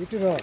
YouTuber